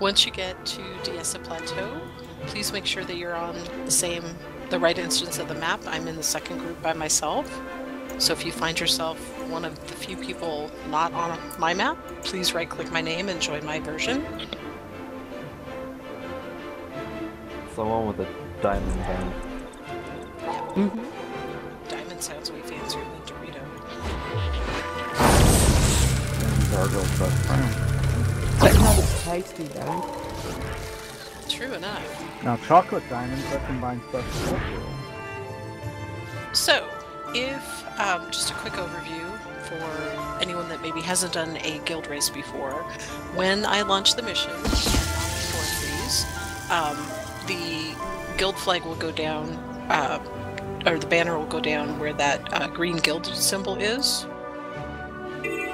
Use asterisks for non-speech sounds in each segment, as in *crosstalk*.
Once you get to Diessa Plateau, please make sure that you're on the same, the right instance of the map. I'm in the second group by myself. So if you find yourself one of the few people not on my map, please right click my name and join my version. Someone with a diamond band. Mm-hmm. Diamond sounds way fancier than Dorito. And gargoyle's best friend. But not as tasty though. True enough. Now, chocolate diamonds that combines special So, if um, just a quick overview for anyone that maybe hasn't done a guild race before, when I launch the mission, before um, the guild flag will go down, uh, or the banner will go down where that uh, green guild symbol is.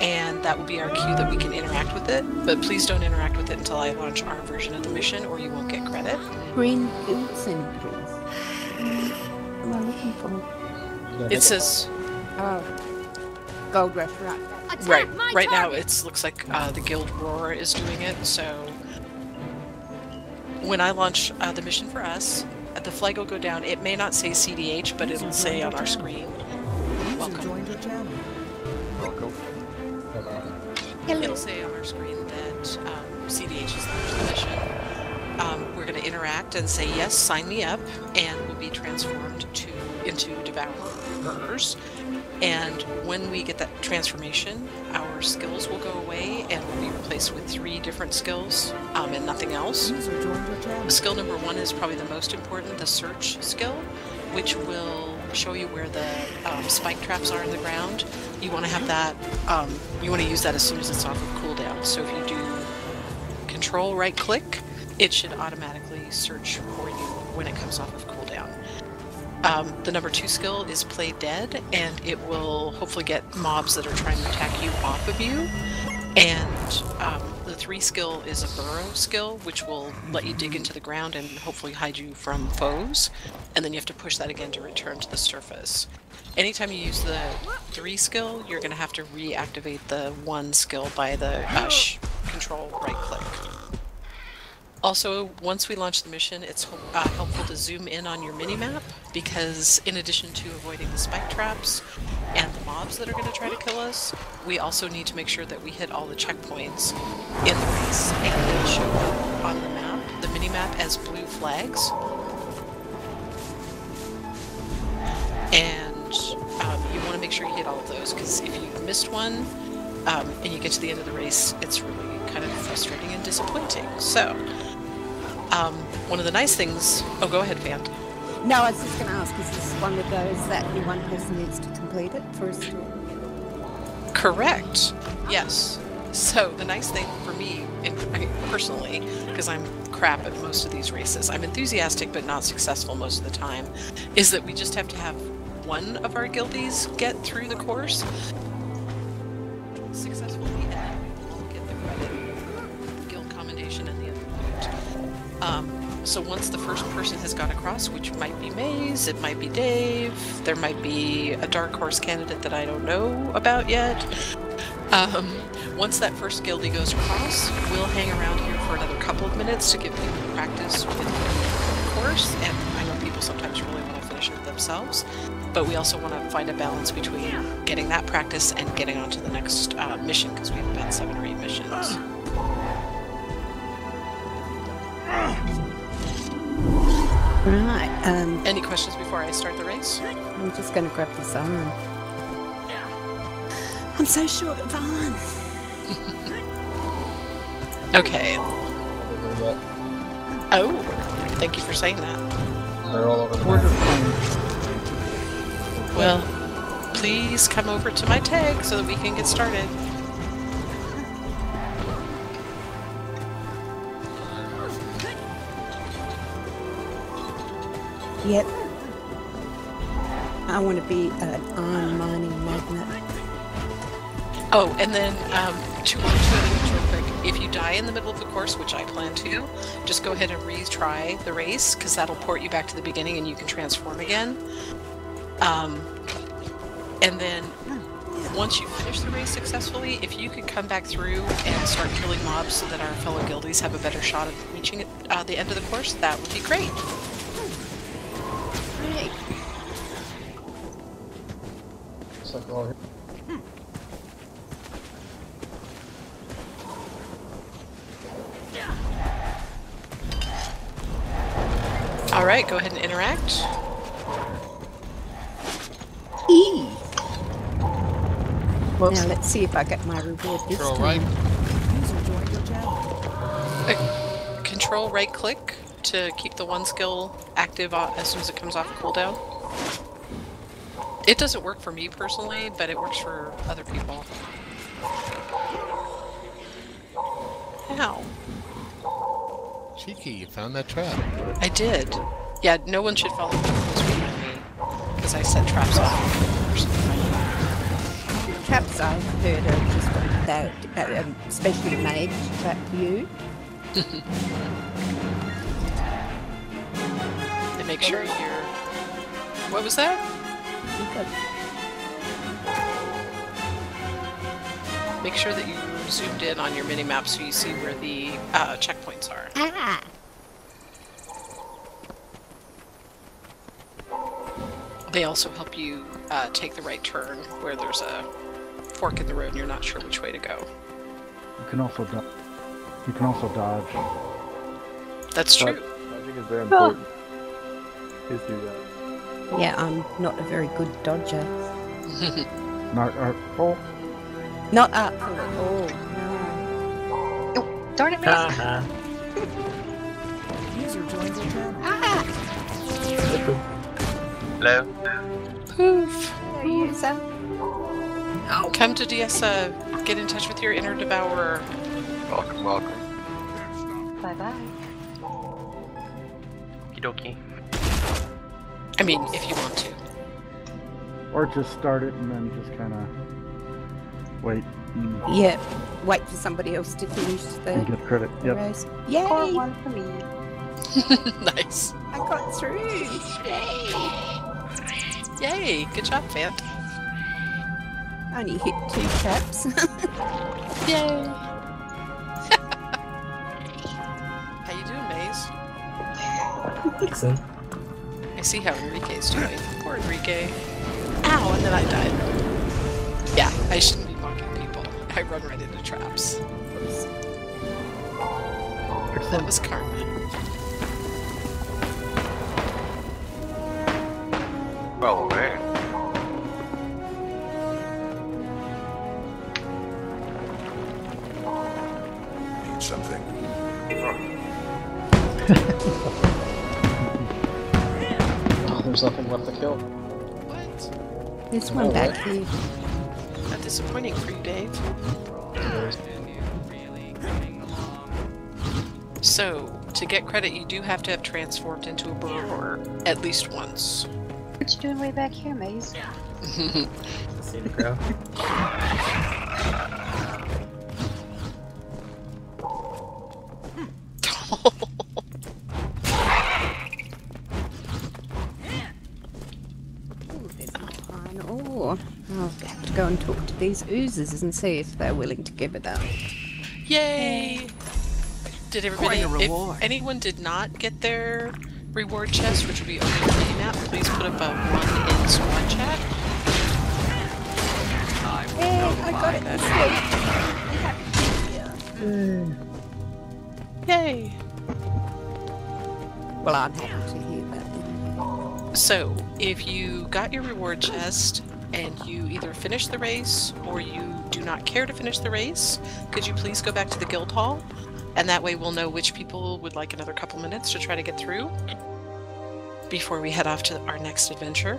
And that will be our cue that we can interact with it. But please don't interact with it until I launch our version of the mission, or you won't get credit. Green guild symbol, please. What am I looking for? It says Oh. Gold rush, right. right right now it looks like uh, the guild roar is doing it so when i launch uh, the mission for us uh, the flag will go down it may not say cdh but it'll say on our screen welcome it'll say on our screen that um, cdh is the mission um, we're going to interact and say yes sign me up and we'll be transformed to into devourers and when we get that transformation, our skills will go away and we'll be replaced with three different skills um, and nothing else. Skill number one is probably the most important, the search skill, which will show you where the um, spike traps are in the ground. You want to have that, um, you want to use that as soon as it's off of cooldown. So if you do control right click, it should automatically search for you when it comes off of cooldown. Um, the number two skill is Play Dead, and it will hopefully get mobs that are trying to attack you off of you. And um, three skill is a Burrow skill, which will let you dig into the ground and hopefully hide you from foes. And then you have to push that again to return to the surface. Anytime you use the three skill, you're going to have to reactivate the one skill by the uh, control right click. Also, once we launch the mission, it's uh, helpful to zoom in on your mini-map because in addition to avoiding the spike traps and the mobs that are going to try to kill us, we also need to make sure that we hit all the checkpoints in the race and they show up on the map, the minimap as blue flags. And um, you want to make sure you hit all of those because if you missed one um, and you get to the end of the race, it's really kind of frustrating and disappointing. So, um, one of the nice things. Oh, go ahead, Van. No, I was just going to ask, is this one of those that the one person needs to complete it for a story? Correct. Yes. So the nice thing for me, personally, because I'm crap at most of these races, I'm enthusiastic but not successful most of the time, is that we just have to have one of our guildies get through the course successfully, so once the first person has gone across, which might be Maze, it might be Dave, there might be a dark horse candidate that I don't know about yet. Um, once that first guildie goes across, we'll hang around here for another couple of minutes to give people practice with the course, and I know people sometimes really want to finish it themselves, but we also want to find a balance between getting that practice and getting on to the next uh, mission, because we have about seven or eight missions. *clears throat* Right. Um, Any questions before I start the race? I'm just going to grab this arm. I'm so short of arm. *laughs* Okay. Oh, thank you for saying that. They're all over the Word map. Well, please come over to my tag so that we can get started. Yep. I want to be an iron mining magnet. Oh, and then um, real quick. If you die in the middle of the course, which I plan to, just go ahead and retry the race because that'll port you back to the beginning and you can transform again. Um, and then once you finish the race successfully, if you could come back through and start killing mobs so that our fellow guildies have a better shot at reaching uh, the end of the course, that would be great. It's like all All right, go ahead and interact. E. Now let's see if I get my reward this Control time. right. Uh, control right click to keep the one skill active as soon as it comes off cooldown. It doesn't work for me personally, but it works for other people. Ow. Cheeky, you found that trap. I did. Yeah, no one should follow me behind me because I set traps off. or. Traps I've heard of just without, uh, um, specially made to trap you. *laughs* *laughs* And make sure you're. What was that? You got Make sure that you zoomed in on your mini map so you see where the uh, checkpoints are. ah. They also help you uh, take the right turn where there's a fork in the road and you're not sure which way to go. You can also do- you can also dodge. That's Dodge- true. Dodging is very important. Please do that. Yeah, I'm not a very good dodger. *laughs* Not oh, Not artful at all. No. Darn it, Maze. Ah! Hello? Poof. Hello, user. Come to DS, uh, get in touch with your inner devourer. Welcome, welcome. Bye bye. Okie dokie. I mean, if you want to. or just start it and then just kind of wait and, Yeah, wait for somebody else to finish and the get credit. Yep. race. Or Yay! one for me. *laughs* nice. I got through! Yay! Yay! Good job, Fant. Only hit two traps. *laughs* Yay! *laughs* How you doing, Maze? I see how Enrique's doing. *laughs* Poor Enrique. Ow, and then I died. Yeah, I shouldn't be mocking people. I run right into traps. That Excellent. was karma. Well, man. Need something. Oh, *laughs* *laughs* there's nothing left to kill. What? There's one oh, back here. Not disappointing for you, Dave. So, to get credit, you do have to have transformed into a burrower at least once. What you doing way back here, Maze? See the grow? Go and talk to these oozes and see if they're willing to give it up. Yay! Did everybody? Quite a reward. If anyone did not get their reward chest, which will be on your mini map, please put up a one in squad chat. Hey, I got it this week. Yay! Well, I'm happy to hear that. So, if you got your reward chest and you either finish the race or you do not care to finish the race, could you please go back to the guild hall? And that way we'll know which people would like another couple minutes to try to get through before we head off to our next adventure.